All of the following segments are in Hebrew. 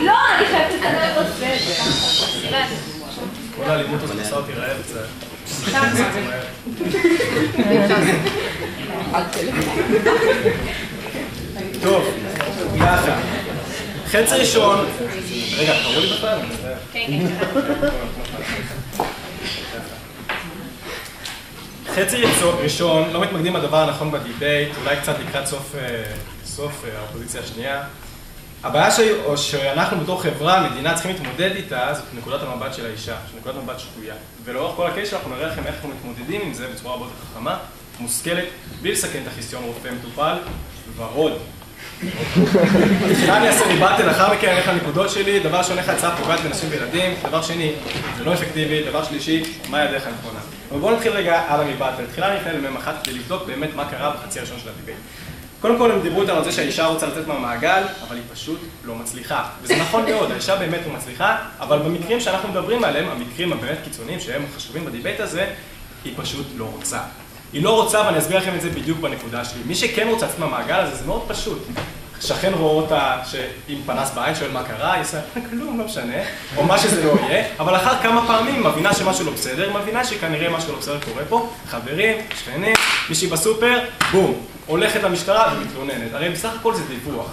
לא, אני חייבת לדבר עוד כל האלימות הזאת עושה אותי רעב קצת. טוב, ככה. חצי ראשון, רגע, קראו לי בכלל? חצי ראשון, לא מתמקדים בדבר הנכון בדיבייט, אולי קצת לקראת סוף, אה, סוף אה, האופוזיציה השנייה. הבעיה ש... שאנחנו בתור חברה, מדינה צריכים להתמודד איתה, זאת נקודת המבט של האישה, של נקודת מבט שפויה. ולאורך כל ה case אנחנו נראה לכם איך אנחנו מתמודדים עם זה בצורה הרבה יותר חכמה, מושכלת, בלי לסכן את החיסיון רופא מטופל, ועוד. תחילה אני אעשה rebuttal, לאחר מכן אני אלך לנקודות שלי, דבר ראשון איך ההצעה פוגעת בנשים וילדים, דבר שני, זה לא אפקטיבי, דבר שלישי, מהי הדרך הנכונה. אבל בואו נתחיל רגע על ה rebuttal. תחילה אני אפנה למ"ם אחת כדי לבדוק באמת מה קרה בחצי הראשון של ה debate. קודם כל הם דיברו איתנו על זה שהאישה רוצה לצאת מהמעגל, אבל היא פשוט לא מצליחה. וזה נכון מאוד, האישה באמת לא מצליחה, אבל במקרים שאנחנו מדברים עליהם, המקרים הבאמת קיצוניים שהם חשובים בדיבייט הזה, היא פשוט לא רוצה. היא לא רוצה, ואני אסביר לכם את זה בדיוק בנקודה שלי. מי שכן רוצה לצאת מהמעגל הזה, זה מאוד פשוט. שכן רואה אותה עם פנס בעין, שואל מה קרה, היא עושה, כלום, לא משנה, או מה שזה לא יהיה, אבל אחר כמה פעמים מבינה שמשהו לא בסדר, מבינה שכנראה משהו לא בסדר קורה פה, חברים, שכנים, מישהי בסופר, בום, הולכת למשטרה ומתלוננת. הרי בסך הכל זה דיווח.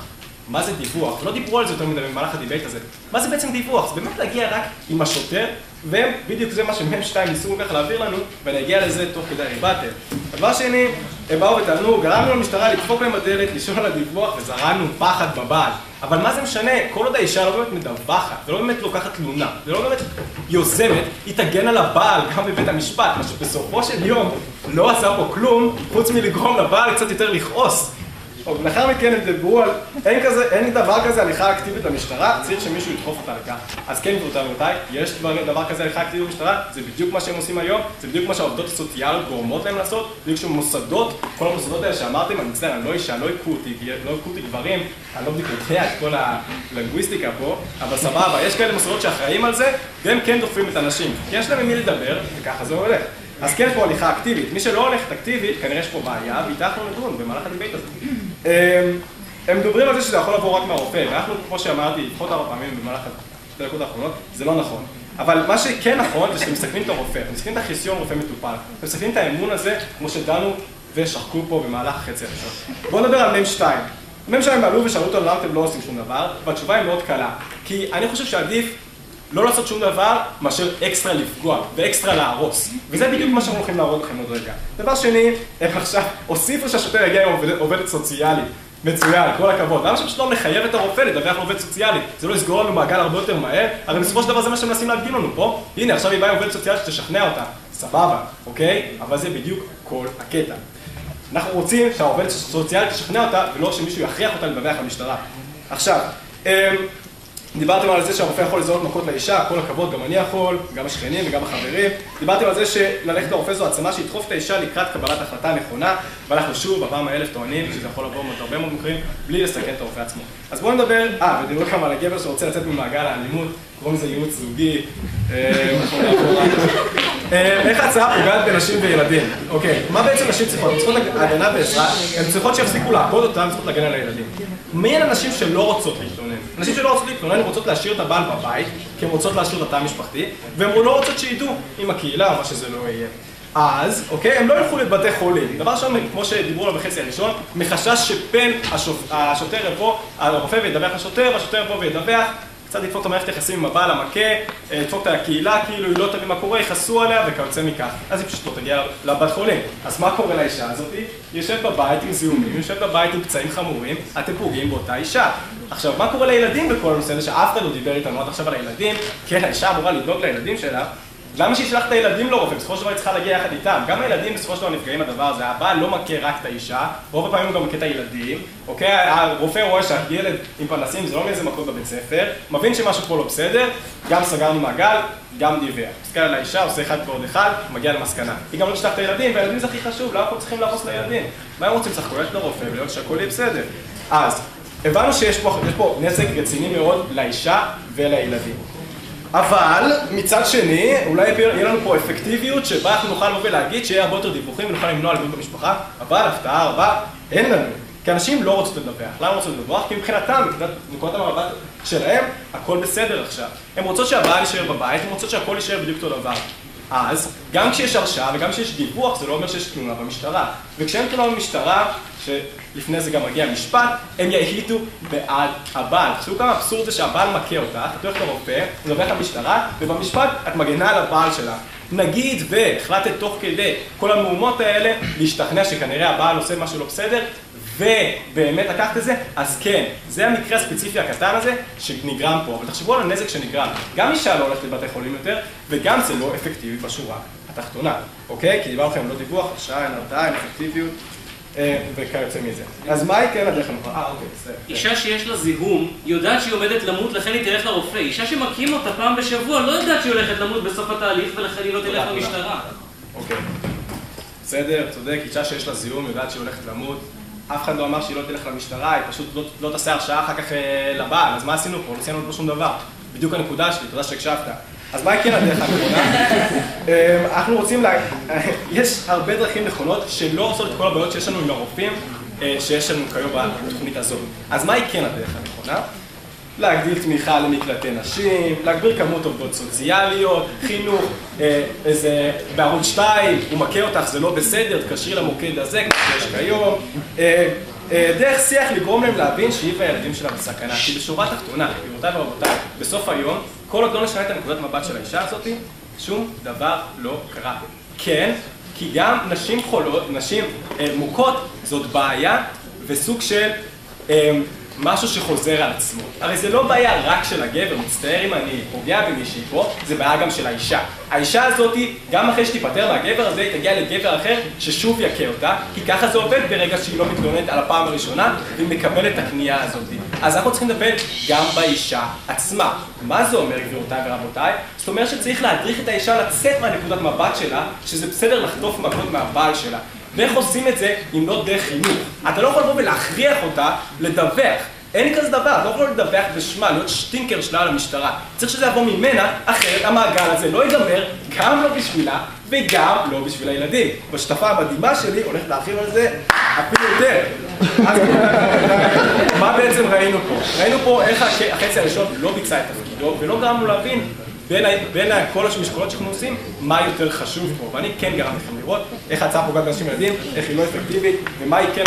מה זה דיווח? לא דיברו על זה יותר מדי במהלך ה debate הזה. מה זה בעצם דיווח? זה באמת להגיע רק עם השוטר, והם, בדיוק זה מה שמ"ם 2 ניסו ככה להעביר לנו, ונגיע לזה תוך כדי rebuttal. הדבר שני, הם באו וטענו, גרמנו למשטרה לדפוק להם בדלת, לשאול על הדיווח, וזרענו פחד בבעל. אבל מה זה משנה? כל עוד האישה לא באמת מדווחת, ולא באמת לוקחת תלונה, ולא באמת יוזמת, היא תגן על הבעל גם בבית המשפט, מה שבסופו של יום לא עשה פה כלום, חוץ מלגרום לבעל קצת יותר לכעוס. טוב, לאחר מכן הם דיברו על, אין כזה, אין דבר כזה הליכה אקטיבית למשטרה, צריך שמישהו ידחוף אותה לכך. אז כן, גבירותיי ורבותיי, יש דבר, דבר כזה הליכה אקטיבית למשטרה, זה בדיוק מה שהם עושים היום, זה בדיוק מה שהעובדות הסוציאליות גורמות להם לעשות, בדיוק שמוסדות, כל המוסדות האלה שאמרתם, אני מצטער, אני לא אישה, לא הכו אותי, לא הכו אותי גברים, אני לא בדיוק יודע את כל הלינגוויסטיקה פה, אבל סבבה, יש כאלה מוסדות שאחראים על זה, והם כן דוחפים את הנשים, כי יש להם עם מי לדבר, וככה זה הולך. אז כן פה הליכה אקטיבית. מי שלא הולכת אקטיבית, כנראה יש פה בעיה, ואיתה אנחנו נדון במהלך ה debate הזה. הם מדברים על זה שזה יכול לבוא רק מהרופא, ואנחנו, כמו שאמרתי, לפחות ארבע פעמים במהלך השתי דקות האחרונות, זה לא נכון. אבל מה שכן נכון, זה שאתם מסכנים את הרופא, אתם מסכנים את החיסיון רופא מטופל, אתם מסכנים את האמון הזה, כמו שדנו ושחקו פה במהלך החצי הראשון. בואו נדבר על מ"ם 2. מ"ם 2 עלו ושאלו אותו למה אתם לא עושים שום דבר, והתשובה היא מאוד קלה. כי אני חושב שעדיף לא לעשות שום דבר, מאשר אקסטרה לפגוע, ואקסטרה להרוס. וזה בדיוק מה שאנחנו הולכים להראות לכם עוד רגע. דבר שני, הם עכשיו הוסיפו שהשוטר יגיע עם עובדת סוציאלית. מצוין, כל הכבוד. למה שפשוט לא נחייב את הרופא לדווח לעובד סוציאלי? זה לא יסגור לנו מעגל הרבה יותר מהר? הרי בסופו של דבר זה מה שהם מנסים להקדים לנו פה. הנה, עכשיו היא באה עם עובדת סוציאלית שתשכנע אותה. סבבה, אוקיי? אבל זה בדיוק כל הקטע. אנחנו רוצים שהעובדת הסוציאלית תשכנע אותה, ולא שמישהו יכריח אותה לדווח למשטרה. עכשיו, דיברתם על זה שהרופא יכול לזהות מכות לאישה, כל הכבוד, גם אני יכול, גם השכנים וגם החברים. דיברתם על זה שללכת לרופא זו עצמה שידחוף את האישה לקראת קבלת החלטה נכונה, ואנחנו שוב, בפעם האלף טוענים שזה יכול לבוא הרבה מאוד מקרים, בלי לסכן את הרופא עצמו. אז בואו נדבר, אה, ודיברו כמה על הגבר שרוצה לצאת ממעגל האלימות, קוראים לזה ייעוץ זוגי. איך ההצעה פוגעת בנשים וילדים? אוקיי, מה בעצם נשים צריכות? הן צריכות הגנה ועזרה, הן צריכות שיפסיקו לעקוד אותן, צריכות להגן על הילדים. מי הן הנשים שלא רוצות להתלונן? נשים שלא רוצות להתלונן, רוצות להשאיר את הבעל בבית, כי הן רוצות להשאיר את התא המשפחתי, והן לא רוצות שידעו עם הקהילה, מה שזה לא יהיה. אז, אוקיי, הם לא ילכו לבתי חולים. דבר ראשון, כמו שדיברו עליו בחצי הראשון, מחשש שפן השוטר יבוא, הרופא וידווח לשוטר, והשוטר יבוא וידווח, קצת לדפוק את המערכת יחסים עם הבעל המכה, לדפוק את הקהילה, כאילו היא לא תבין מה קורה, יכעסו עליה וכיוצא מכך. אז היא פשוט לא תגיע לבת חולים. אז מה קורה לאישה הזאת? היא יושבת בבית עם זיהומים, יושבת בבית עם פצעים חמורים, אתם פוגעים באותה אישה. עכשיו, מה קורה לילדים בכל הנושא הזה שאף אחד לא דיבר איתנו עד עכשיו על הילדים? כן, האישה אמורה לדאוג לילדים שלה, למה שהיא תשלח את הילדים לרופא? בסופו של דבר היא צריכה להגיע יחד איתם. גם הילדים בסופו של דבר נפגעים מהדבר הזה. הבעל לא מכה רק את האישה, רוב הפעמים הוא גם מכה את הילדים. אוקיי? הרופא רואה שהילד עם פנסים זה לא מאיזה מכות בבית ספר, מבין שמשהו פה לא בסדר, גם סגרנו מעגל, גם דיווח. מסתכל על האישה, עושה אחד ועוד אחד, מגיע למסקנה. היא גם לא תשלח את הילדים, והילדים זה הכי חשוב, למה אנחנו צריכים להרוס לילדים? מה הם רוצים? צריך ללכת לרופא ולראות שהכל יהיה בסדר. אז, הבנו. אבל מצד שני, אולי יהיה לנו פה אפקטיביות שבה אנחנו נוכל לבוא ולהגיד שיהיה הרבה יותר דיווחים ונוכל למנוע אלימות במשפחה, אבל הפתעה הרבה אין לנו. כי אנשים לא רוצות לדווח. למה רוצות לדווח? כי מבחינתם, מנקודת המבט שלהם, הכל בסדר עכשיו. הן רוצות שהבעל יישאר בבית, הן רוצות שהכל יישאר בדיוק אותו דבר. אז, גם כשיש הרשעה וגם כשיש דיווח, זה לא אומר שיש תלונה במשטרה. וכשאין תלונה במשטרה, שלפני זה גם מגיע משפט, הם יחליטו בעד הבעל. תחשבו כמה אבסורד זה שהבעל מכה אותך, את הולכת לרופא, מדווח למשטרה, ובמשפט את מגנה על הבעל שלה. נגיד והחלטת תוך כדי כל המהומות האלה להשתכנע שכנראה הבעל עושה משהו לא בסדר, ובאמת לקחת את זה, אז כן, זה המקרה הספציפי הקטן הזה שנגרם פה, אבל תחשבו על הנזק שנגרם. גם אישה לא הולכת לבתי חולים יותר, וגם זה לא אפקטיבי בשורה התחתונה, אוקיי? כי דיברנו לכם לא דיווח, הרשעה, הרתעה, אין אפקטיביות. וכיוצא מזה. אז מה יקרה לדרך הנכונה? אה, אוקיי, בסדר. אישה שיש לה זיהום, יודעת שהיא עומדת למות, לכן היא תלך לרופא. אישה שמכים אותה פעם בשבוע, לא יודעת שהיא הולכת למות בסוף התהליך, ולכן היא לא תלך למשטרה. אוקיי. בסדר, צודק, אישה שיש לה זיהום, יודעת שהיא הולכת למות. אף אחד לא אמר שהיא לא תלך למשטרה, היא פשוט לא, לא תעשה הרשעה אחר כך לבעל, אז מה עשינו פה? לא עשינו פה שום דבר. בדיוק הנקודה שלי, תודה שהקשבת. אז מה כן הדרך הנכונה? אנחנו רוצים לה... יש הרבה דרכים נכונות שלא עושות את כל הבעיות שיש לנו עם הרופאים שיש לנו כיום בתוכנית הזאת. אז מהי כן הדרך הנכונה? להגדיל תמיכה למקלטי נשים, להגביר כמות עובדות סוציאליות, חינוך, איזה בערוץ 2, הוא מכה אותך, זה לא בסדר, תקשרי למוקד הזה, כמו שיש כיום. דרך שיח לגרום להם להבין שהיא והילדים שלה בסכנה. כי בשורה התחתונה, גבירותיי ורבותיי, בסוף היום, כל עוד לא נשנה את הנקודת מבט של האישה הזאת, שום דבר לא קרה. כן, כי גם נשים חולות, נשים מוכות, זאת בעיה וסוג של משהו שחוזר על עצמו. הרי זה לא בעיה רק של הגבר, מצטער אם אני פוגע במישהי פה, זה בעיה גם של האישה. האישה הזאת, גם אחרי שתיפטר מהגבר הזה, היא תגיע לגבר אחר ששוב יכה אותה, כי ככה זה עובד ברגע שהיא לא מתלוננת על הפעם הראשונה, והיא מקבלת את הקנייה הזאת. אז אנחנו צריכים לדבר גם באישה עצמה. מה זה אומר, גבירותיי ורבותיי? זאת אומרת שצריך להדריך את האישה לצאת מהנקודת מבט שלה, שזה בסדר לחטוף מכות מהבעל שלה. ואיך עושים את זה אם לא דרך חינוך? אתה לא יכול לבוא ולהכריח אותה לדווח. אין כזה דבר, אתה לא יכול לדווח בשמה, להיות שטינקר שלה על המשטרה. צריך שזה יבוא ממנה, אחרת המעגל הזה לא ייגמר, גם לא בשבילה וגם לא בשביל הילדים. והשותפה המדהימה שלי הולכת להרחיב על זה אפילו יותר. מה בעצם ראינו פה? ראינו פה איך החצי הראשון לא ביצע את תפקידו ולא גרם לו להבין בין כל המשקולות שאנחנו עושים, מה יותר חשוב פה. ואני כן גרם לכם לראות איך ההצעה פוגעת באנשים ילדים, איך היא לא אפקטיבית, ומה היא כן...